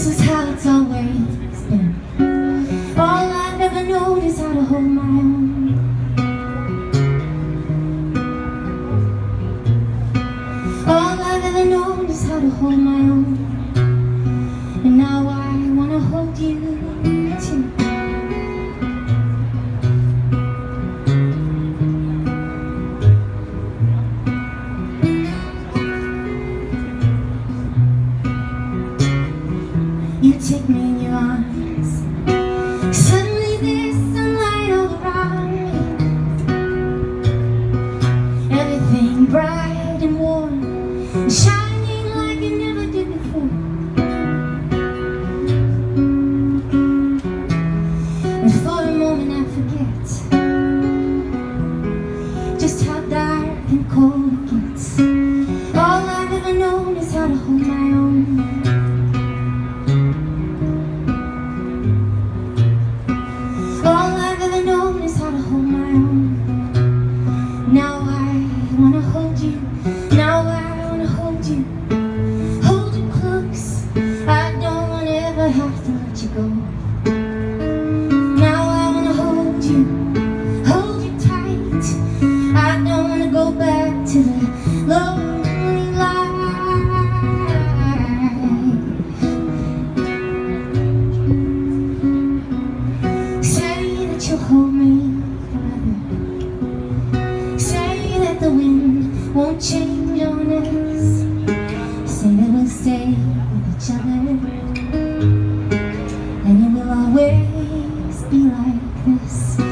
This is how it's always been. All I've ever known is how to hold my own. All I've ever known is how to hold my own. And now I wanna hold you You take me in your arms. Suddenly there's sunlight all around me. Everything bright and warm, and shining like it never did before. And for a moment I forget just how dark and cold it gets. Hold you close. I don't ever have to let you go. Now I wanna hold you. Hold you tight. I don't wanna go back to the lonely life. Say that you'll hold me forever. Say that the wind won't change stay with each other. And it will always be like this.